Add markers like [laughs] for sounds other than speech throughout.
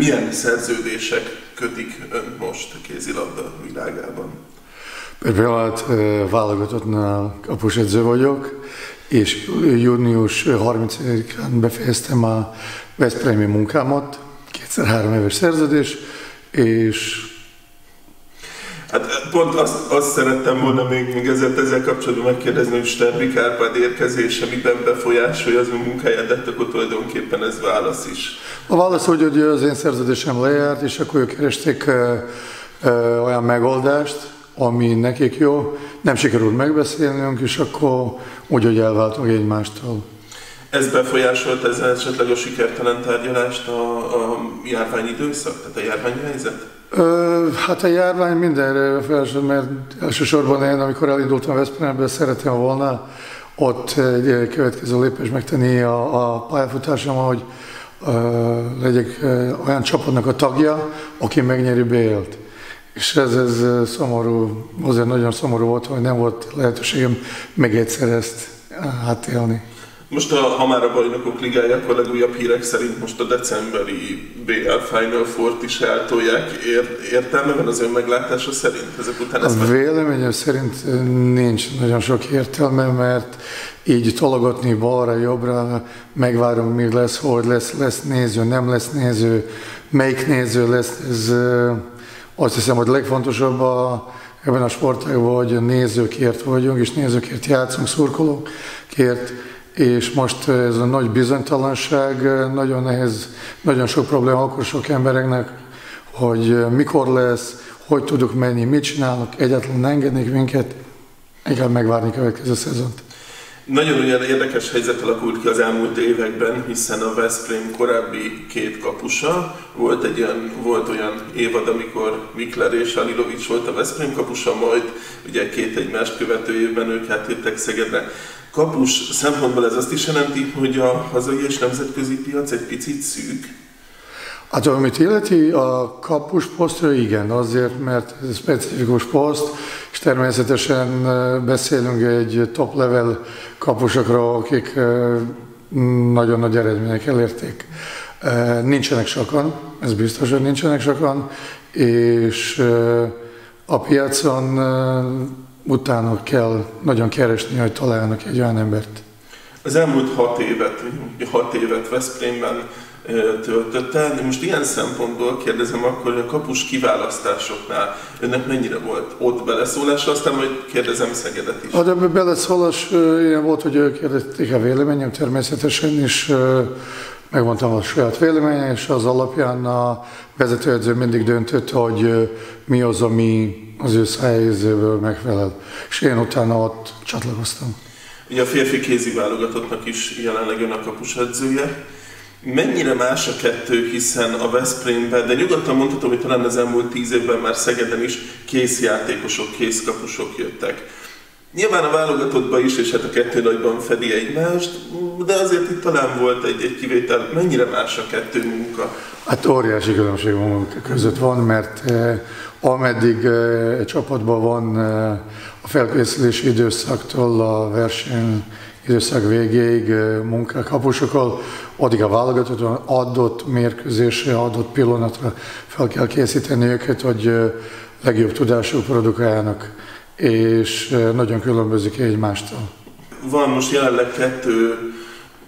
Milyen szerződések kötik ön most a kézilabda világában? Pillanat válogatottnál kapusedző vagyok, és június 30-án befejeztem a Veszprémi munkámat, kétszer három éves szerződés, és Hát pont azt, azt szerettem volna még, még ezzel, ezzel kapcsolatban megkérdezni, hogy Sterbi Kárpád érkezése miben befolyásolja az ön munkáját, akkor tulajdonképpen ez válasz is. A válasz, hogy, hogy az én szerződésem lejárt, és akkor ők keresték e, e, olyan megoldást, ami nekik jó. Nem sikerült megbeszélnünk, és akkor úgy, hogy elváltunk egymástól. Ez befolyásolt ez esetleg a sikertelen tárgyalást a, a járványidőszak, tehát a járványhelyzet? Hát a járvány mindenre felső, mert elsősorban én, amikor elindultam Veszprémbe, szeretem volna ott egy következő lépés megtenni a, a pályafutásom, hogy uh, legyek olyan csapatnak a tagja, aki megnyeri Bélt. És ez, ez szomorú, azért nagyon szomorú volt, hogy nem volt lehetőségem még egyszer ezt átélni. Most, a, ha már a bajnokok ligája, akkor a legújabb hírek szerint most a decemberi BL Final Four-t is eltolják. Ér, értelme van az ön meglátása szerint ezek után? Ezt a véleményem szerint nincs nagyon sok értelme, mert így tologatni balra-jobbra, megvárom, mi lesz, hogy lesz, lesz néző, nem lesz néző, melyik néző lesz, ez azt hiszem, hogy legfontosabb a, ebben a sportágban, hogy nézőkért vagyunk, és nézőkért játszunk, szurkolókért, és most ez a nagy bizonytalanság nagyon nehéz, nagyon sok probléma akkor sok embereknek, hogy mikor lesz, hogy tudok menni, mit csinálok, egyáltalán engednék minket, inkább megvárni a következő szezont. Nagyon olyan érdekes helyzet alakult ki az elmúlt években, hiszen a Veszprém korábbi két kapusa, volt, egy olyan, volt olyan évad, amikor Mikler és Alilovics volt a Veszprém kapusa, majd ugye két egymást követő évben ők átjöttek Szegedre. Kapus szempontból ez azt is jelenti, hogy a hazai és nemzetközi piac egy picit szűk? Hát amit illeti a kapus posztra, igen, azért, mert ez specifikus poszt, és természetesen beszélünk egy top level kapusokról, akik nagyon nagy eredmények elérték. Nincsenek sokan, ez biztos, hogy nincsenek sokan, és a piacon utána kell nagyon keresni, hogy találnak egy olyan embert. Az elmúlt hat évet, hat évet Veszprémben töltötte. De most ilyen szempontból kérdezem akkor, hogy a kapus kiválasztásoknál önnek mennyire volt ott beleszólás, aztán majd kérdezem Szegedet is. A de beleszólás ilyen volt, hogy kérdezték a véleményem természetesen, és megmondtam a saját véleményem, és az alapján a vezetőedző mindig döntött, hogy mi az, ami az ő szájézőből megfelel. És én utána ott csatlakoztam. Ugye a férfi kézi válogatottnak is jelenleg ön a kapusedzője. Mennyire más a kettő, hiszen a Veszprémben, de nyugodtan mondhatom, hogy talán az elmúlt tíz évben már Szegeden is készjátékosok, készkapusok jöttek. Nyilván a válogatottban is, és hát a kettő nagyban fedi egymást, de azért itt talán volt egy, egy kivétel. Mennyire más a kettő munka? Hát óriási különbség van között van, mert eh, ameddig eh, egy csapatban van eh, a felkészülési időszaktól a verseny időszak végéig eh, munkákapusokkal, addig a válogatott adott mérkőzésre, adott pillanatra fel kell készíteni őket, hogy eh, legjobb tudású produkáljanak, és eh, nagyon különbözik egymástól. Van most jelenleg kettő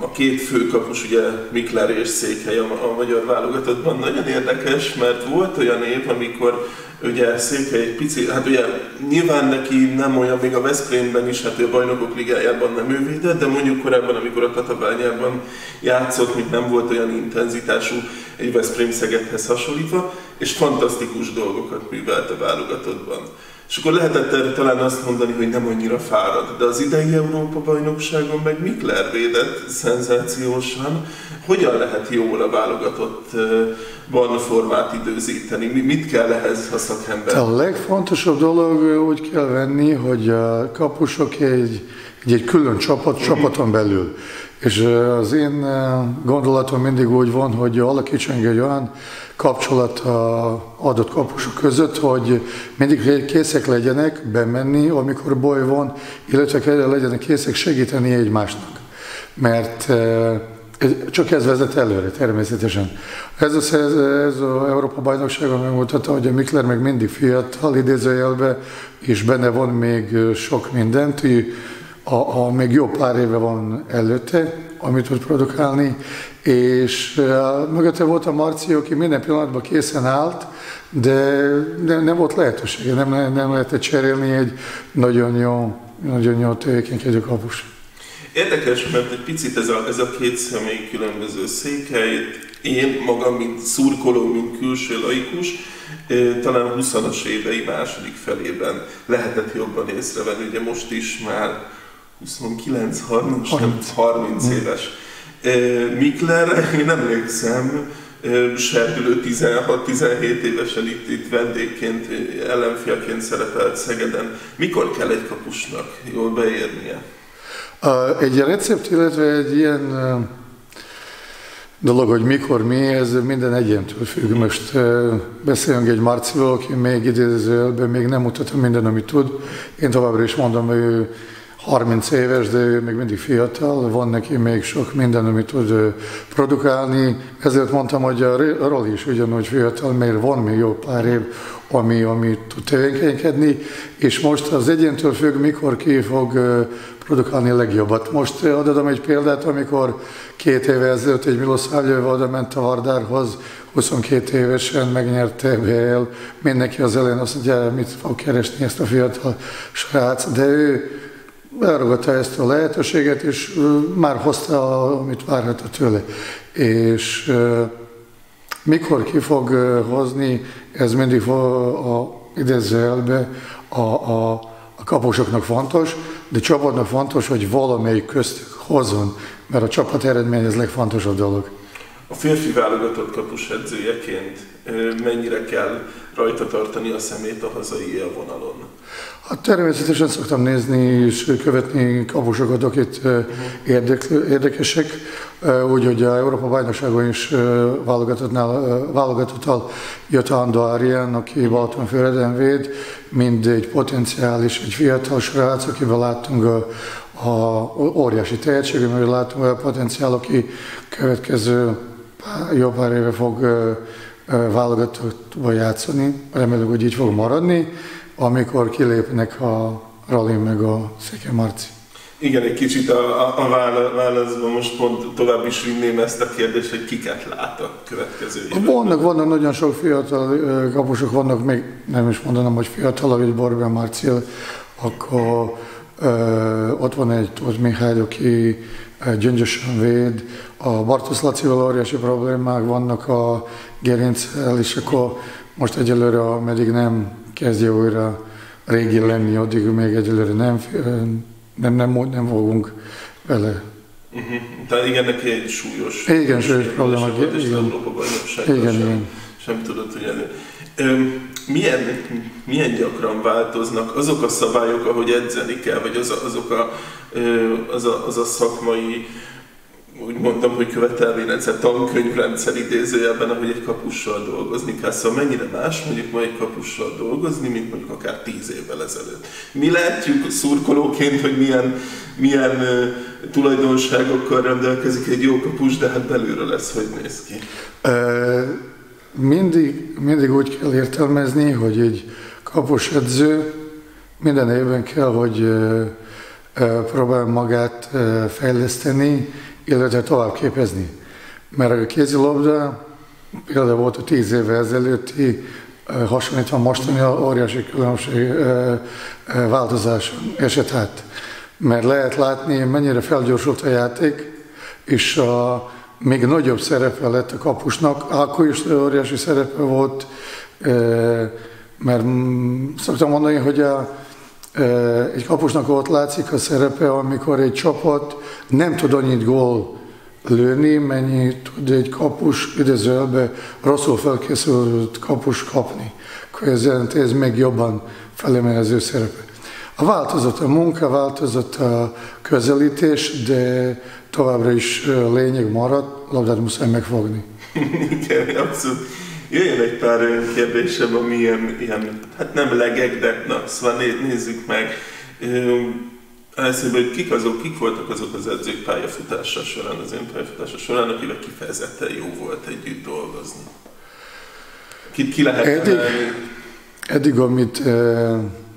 a két főkapus, ugye Mikler és Székhely a, a magyar válogatottban nagyon érdekes, mert volt olyan év, amikor ugye Székely egy pici, hát ugye nyilván neki nem olyan, még a Veszprémben is, hát a bajnokok ligájában nem ő védett, de mondjuk korábban, amikor a Tatabányában játszott, mint nem volt olyan intenzitású egy Veszprém Szegedhez hasonlítva, és fantasztikus dolgokat művelt a válogatottban. És akkor lehetett erre talán azt mondani, hogy nem annyira fárad, de az idei Európa-bajnokságon meg Mikler védett szenzációsan. Hogyan lehet jól a válogatottban formát időzíteni? Mit kell ehhez a szakember? A legfontosabb dolog úgy kell venni, hogy a kapusok egy, egy, egy külön csapat, csapaton belül. És az én gondolatom mindig úgy van, hogy alakítsunk egy olyan kapcsolat a adott kapusok között, hogy mindig készek legyenek bemenni, amikor baj van, illetve legyenek készek segíteni egymásnak. Mert Csak ez vezet előre, természetesen. Ez az, ez, ez az Európa bajnokságon megmutatta, hogy a Mikler még mindig fiatal idézőjelbe, és benne van még sok mindent, a, a, még jó pár éve van előtte, amit tud produkálni, és mögötte volt a Marci, aki minden pillanatban készen állt, de, de nem volt lehetősége, nem, nem lehetett cserélni egy nagyon jó, nagyon jó tevékenykedő kapus. Érdekes, mert egy picit ez a, ez a két személy különböző székhelyét, én magam, mint szurkoló, mint külső laikus, talán 20-as évei második felében lehetett jobban észrevenni, ugye most is már 29, 30, 30, 30 éves. Miklerre én emlékszem, serdülő 16-17 évesen itt, itt vendégként, ellenfiaként szerepelt Szegeden. Mikor kell egy kapusnak jól beérnie? Egy recept, illetve egy ilyen dolog, hogy mikor mi, ez minden egyéntől függ. Most beszélünk egy Marcival, aki még idézőjelben még nem mutatta minden, amit tud. Én továbbra is mondom, hogy ő 30 éves, de ő még mindig fiatal, van neki még sok minden, amit tud produkálni. Ezért mondtam, hogy a Roli is ugyanúgy fiatal, mert van még jó pár év, ami, ami tud tevékenykedni, és most az egyéntől függ, mikor ki fog produkálni legjobbat. Most adom egy példát, amikor két éve ezelőtt egy Milosavljev oda ment a Vardárhoz, 22 évesen megnyerte BL, mindenki az elején azt mondja, mit fog keresni ezt a fiatal srác, de ő elragadta ezt a lehetőséget, és már hozta, amit várhatott tőle. És mikor ki fog hozni, ez mindig a, idézőjelbe a, a, a kapusoknak fontos, de csapatnak fontos, hogy valamelyik köztük hozzon, mert a csapat eredmény ez legfontosabb dolog. A férfi válogatott kapus edzőjeként mennyire kell rajta tartani a szemét a hazai élvonalon? Hát természetesen szoktam nézni és követni kapusokat, akik érdekesek. Úgy, hogy a Európa bajnokságon is válogatottal jött Ando Arian, aki Balatonfüreden véd, mind egy potenciális, egy fiatal srác, akivel láttunk a, a óriási tehetség, mert látunk a potenciál, aki következő jó pár éve fog válogatottba játszani, remélem, hogy így fog maradni, amikor kilépnek a Rally meg a Szeke Marci. Igen, egy kicsit a, a, a válaszban most pont tovább is vinném ezt a kérdést, hogy kiket lát a következő évben. Vannak, vannak nagyon sok fiatal kapusok, vannak még, nem is mondanám, hogy fiatal, mint Borbán Marcil, akkor ö, ott van egy Tóth Mihály, aki gyöngyösen véd, a Bartusz Lacival óriási problémák vannak a gerincel, és akkor most egyelőre, ameddig nem kezdje újra régi lenni, addig még egyelőre nem, nem, nem, nem fogunk vele. Uh-huh. Tehát igen, neki egy súlyos, igen, súlyos probléma. Igen, igen. igen, sem, igen. sem tudod, hogy elő. Milyen, milyen gyakran változnak azok a szabályok, ahogy edzeni kell, vagy az a, azok a, az, a, az a szakmai úgy mondtam, hogy követelményrendszer, tankönyvrendszer idézőjelben, ahogy egy kapussal dolgozni kell. Szóval mennyire más mondjuk ma egy kapussal dolgozni, mint mondjuk akár tíz évvel ezelőtt. Mi látjuk szurkolóként, hogy milyen, milyen tulajdonságokkal rendelkezik egy jó kapus, de hát belülről lesz, hogy néz ki. Uh, mindig, mindig úgy kell értelmezni, hogy egy kapus edző minden évben kell, hogy próbál magát fejleszteni, illetve tovább képezni. Mert a kézilabda például volt a tíz évvel ezelőtti, hasonlítva mostani óriási különbség változás esett át. Mert lehet látni, mennyire felgyorsult a játék, és a, még nagyobb szerepe lett a kapusnak, akkor is óriási szerepe volt, mert szoktam mondani, hogy a, egy kapusnak ott látszik a szerepe, amikor egy csapat nem tud annyit gól lőni, mennyi tud egy kapus idézőjelbe rosszul felkészült kapus kapni. Akkor ez még jobban felemelező szerepe. A változott a munka, változott a közelítés, de továbbra is lényeg marad, labdát muszáj megfogni. [laughs] Igen, abszolút. Jöjjön egy pár olyan kérdésem, ami ilyen, ilyen hát nem legek, de na, szóval nézzük meg eszébe, hogy kik, azok, kik voltak azok az edzők pályafutása során, az én pályafutása során, akivel kifejezetten jó volt együtt dolgozni. Kit ki lehet eddig, eddig, amit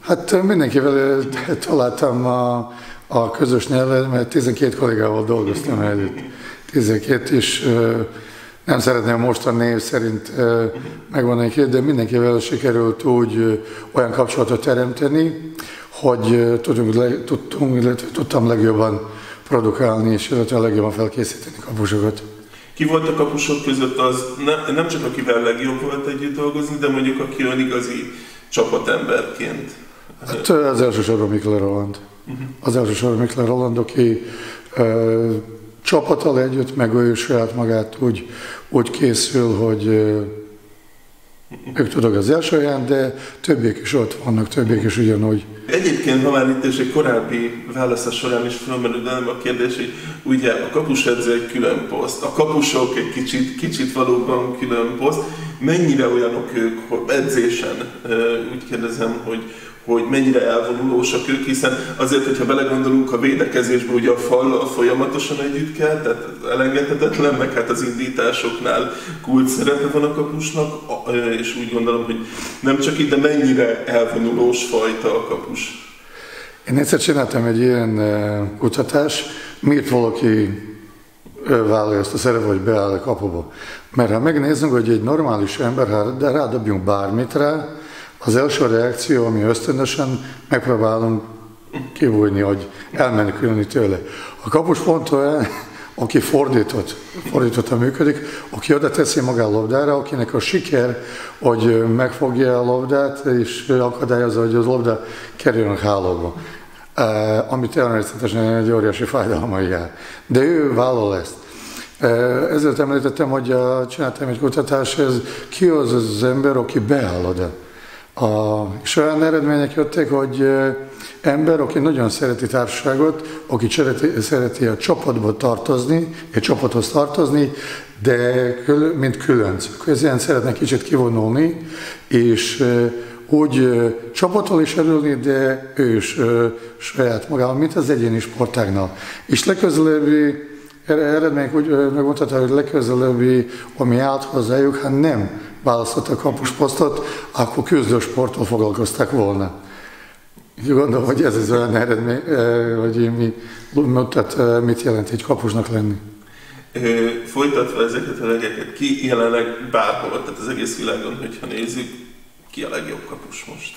hát mindenkivel találtam a, a közös nyelvet, mert 12 kollégával dolgoztam együtt. 12 is nem szeretném most a név szerint megmondani ki, de mindenkivel sikerült úgy olyan kapcsolatot teremteni, hogy tudunk, le, tudtunk, illetve tudtam legjobban produkálni, és illetve legjobban felkészíteni kapusokat. Ki volt a kapusok között az, nem, nem csak akivel legjobb volt együtt dolgozni, de mondjuk aki olyan igazi csapatemberként? Hát az elsősorban Mikler Roland. Uh-huh. Az elsősorban Mikler Roland, aki ö, csapattal együtt, meg ő saját magát úgy, úgy készül, hogy ők tudok az első helyen, de többiek is ott vannak, többiek is ugyanúgy. Egyébként, ha már itt és egy korábbi válasz során is felmerül nem a kérdés, hogy ugye a kapusedző egy külön poszt, a kapusok egy kicsit, kicsit valóban külön poszt, mennyire olyanok ők edzésen, úgy kérdezem, hogy, hogy mennyire elvonulósak ők, hiszen azért, hogyha belegondolunk a védekezésbe, ugye a fallal folyamatosan együtt kell, tehát elengedhetetlen, meg hát az indításoknál kult szerepe van a kapusnak, és úgy gondolom, hogy nem csak itt, de mennyire elvonulós fajta a kapus. Én egyszer csináltam egy ilyen kutatást, miért valaki vállalja ezt a szerepet, hogy beáll a kapuba. Mert ha megnézzünk, hogy egy normális ember, ha rádobjunk bármit rá, az első reakció, ami ösztönösen megpróbálunk kivújni, hogy elmenekülni tőle. A kapus pont olyan, aki fordított, fordítottan működik, aki oda teszi maga a labdára, akinek a siker, hogy megfogja a labdát, és akadályozza, hogy az labda kerüljön a hálóba. Uh, ami természetesen egy óriási fájdalma jár. De ő vállal ezt. Uh, ezért említettem, hogy uh, csináltam egy kutatást, ez ki az az ember, aki beáll oda. A, és olyan eredmények jöttek, hogy ember, aki nagyon szereti társaságot, aki szereti, szereti a csapatba tartozni, egy csapathoz tartozni, de kül, mint különc. Közben szeretne kicsit kivonulni, és úgy csapattól is örülni, de ő is saját magával, mint az egyéni sportágnál. És legközelebbi eredmények úgy megmutatta, hogy legközelebbi, ami állt hozzájuk, hát nem választott a kapusposztot, akkor küzdősporttal foglalkoztak volna. Úgy gondolom, hogy ez az olyan eredmény, hogy mi mutat, mit jelent egy kapusnak lenni. Folytatva ezeket a legeket, ki jelenleg bárhol, tehát az egész világon, hogyha nézzük, ki a legjobb kapus most?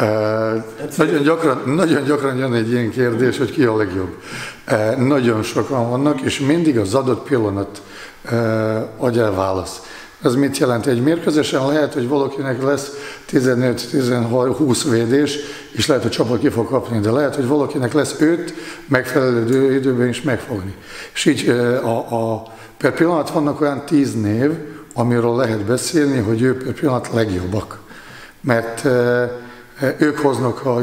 Uh, nagyon, gyakran, nagyon gyakran jön egy ilyen kérdés, hogy ki a legjobb. Uh, nagyon sokan vannak, és mindig az adott pillanat uh, adja a válasz. Ez mit jelent? Egy mérkőzésen lehet, hogy valakinek lesz 15-20 védés, és lehet, hogy csapat ki fog kapni, de lehet, hogy valakinek lesz 5 megfelelő időben is megfogni. És így a, a, per pillanat vannak olyan 10 név, amiről lehet beszélni, hogy ők per pillanat legjobbak. Mert ők hoznak, a,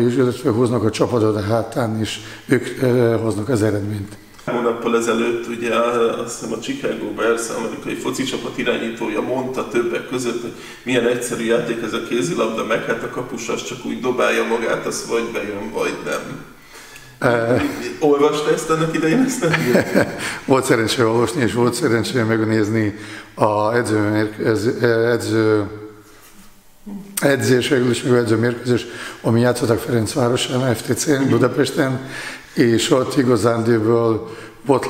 hoznak a csapatot a hátán, és ők hoznak az eredményt hónappal ezelőtt ugye azt hiszem a Chicago Bears amerikai foci csapat irányítója mondta többek között, hogy milyen egyszerű játék ez a kézilabda, meg hát a kapus az csak úgy dobálja magát, az vagy bejön, vagy nem. Uh, Olvasta ezt annak idején ezt? [laughs] volt szerencsé olvasni, és volt szerencsé megnézni a edző, edző edzés, végül is edző mérkőzés, ami játszottak Ferencvárosán, FTC-n, Budapesten, és ott igazándiból volt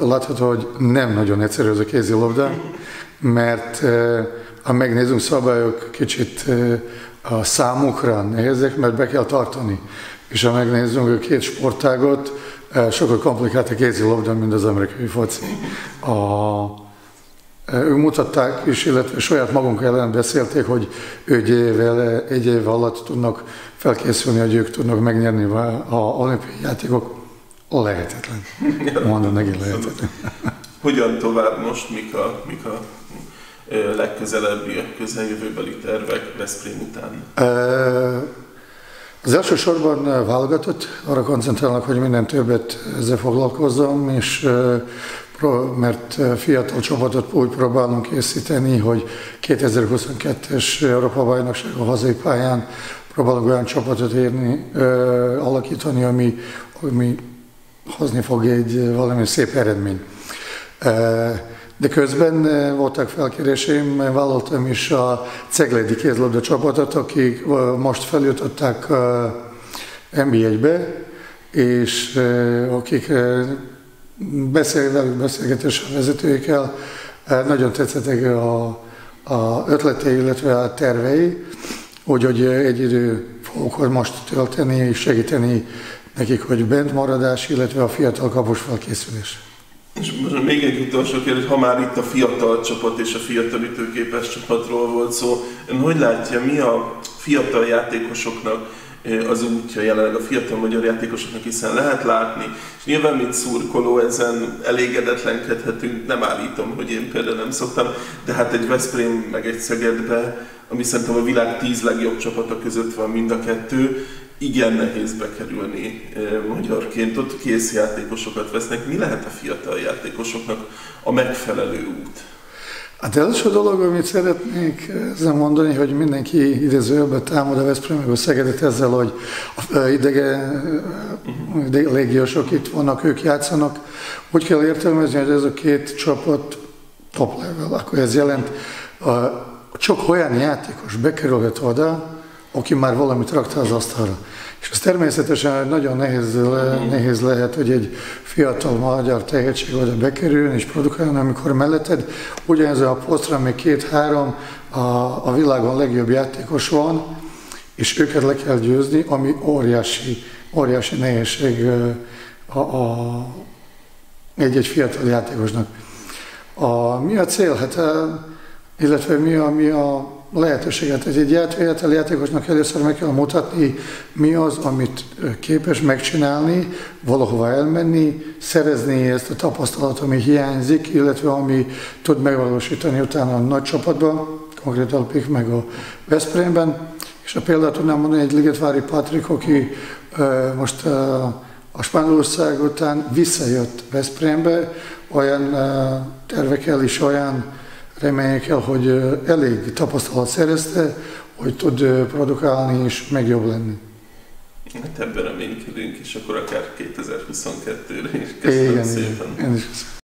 látható, hogy nem nagyon egyszerű ez a kézilabda, mert eh, ha megnézünk szabályok kicsit eh, a számukra nehezek, mert be kell tartani. És ha megnézzünk a két sportágot, eh, sokkal komplikált a kézilabda, mint az amerikai foci. A, ők mutatták is, illetve saját magunk ellen beszélték, hogy egy évvel, egy év alatt tudnak felkészülni, hogy ők tudnak megnyerni a olimpiai játékok. Lehetetlen. Mondom, neki lehetetlen. [laughs] Hogyan tovább most, mik a, mik a legközelebbi, közeljövőbeli tervek Veszprém után? Az első sorban válogatott, arra koncentrálnak, hogy minden többet ezzel foglalkozzam, és mert fiatal csapatot úgy próbálunk készíteni, hogy 2022-es Európa-bajnokság a hazai pályán próbálunk olyan csapatot érni, alakítani, ami, ami hozni fog egy valami szép eredmény. De közben voltak felkéréseim, vállaltam is a Cegledi kézlabda csapatot, akik most feljutották NB1-be, és akik beszél, beszélgetés a vezetőikkel, nagyon tetszettek a, a ötletei, illetve a tervei, úgy, hogy egy idő fogok most tölteni és segíteni nekik, hogy bent maradás, illetve a fiatal kapus felkészülés. És most még egy utolsó kérdés, ha már itt a fiatal csapat és a fiatal ütőképes csapatról volt szó, ön hogy látja, mi a fiatal játékosoknak az útja jelenleg a fiatal magyar játékosoknak, hiszen lehet látni, és nyilván, mint szurkoló, ezen elégedetlenkedhetünk, nem állítom, hogy én például nem szoktam, de hát egy Veszprém meg egy Szegedbe, ami szerintem a világ tíz legjobb csapata között van mind a kettő, igen nehéz bekerülni magyarként, ott kész játékosokat vesznek. Mi lehet a fiatal játékosoknak a megfelelő út? Hát első dolog, amit szeretnék ezzel mondani, hogy mindenki idézőjelben támad a Veszprém, meg a Szegedet ezzel, hogy a idege, idege légiósok itt vannak, ők játszanak. Úgy kell értelmezni, hogy ez a két csapat top level. Akkor ez jelent, csak olyan játékos bekerülhet oda, aki már valamit rakta az asztalra. És ez természetesen nagyon nehéz, le, nehéz lehet, hogy egy fiatal magyar tehetség oda bekerüljön és produkáljon, amikor melletted ugyanez a posztra még két-három a, a világon legjobb játékos van, és őket le kell győzni, ami óriási, óriási nehézség a, a, egy-egy fiatal játékosnak. A, mi a cél? Hát, illetve mi a, mi a lehetőséget. Ez egy fiatal játékosnak először meg kell mutatni, mi az, amit képes megcsinálni, valahova elmenni, szerezni ezt a tapasztalatot, ami hiányzik, illetve ami tud megvalósítani utána a nagy csapatban, konkrétan Pik meg a Veszprémben. És a példát tudnám mondani, egy Ligetvári Patrik, aki most a Spanyolország után visszajött Veszprémbe, olyan tervekkel is, olyan reményekkel, hogy elég tapasztalat szerezte, hogy tud produkálni és meg jobb lenni. Hát ebben reménykedünk, és akkor akár 2022-re is. Köszönöm Igen, szépen. Én is köszönöm.